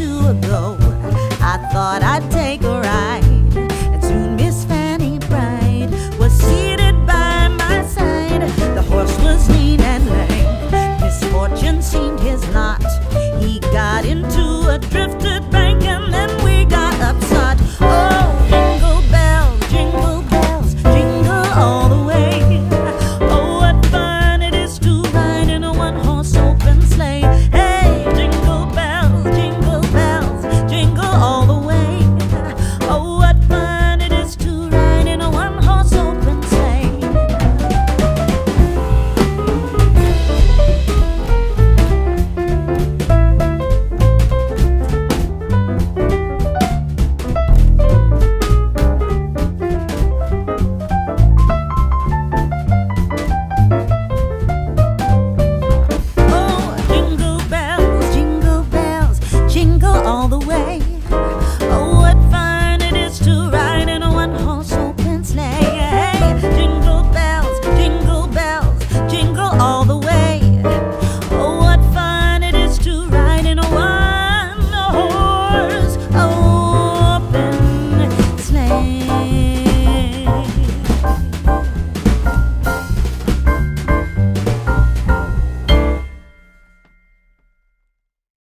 two ago.